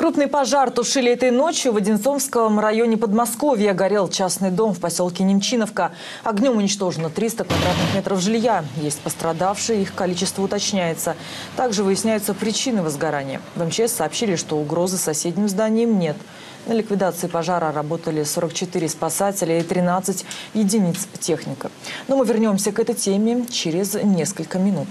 Крупный пожар тушили этой ночью в Одинцовском районе Подмосковья. Горел частный дом в поселке Немчиновка. Огнем уничтожено 300 квадратных метров жилья. Есть пострадавшие, их количество уточняется. Также выясняются причины возгорания. В МЧС сообщили, что угрозы соседним зданиям нет. На ликвидации пожара работали 44 спасателя и 13 единиц техника. Но мы вернемся к этой теме через несколько минут.